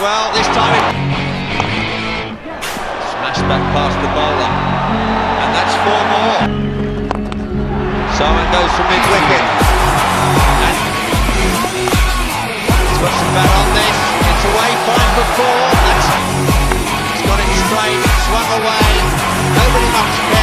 well. This time it smashed back past the bowler, and that's four more. Sarwan goes for mid wicket. And he's got some bat on this. It's away, fine for four. That's he's got it straight, swung away. Nobody much cares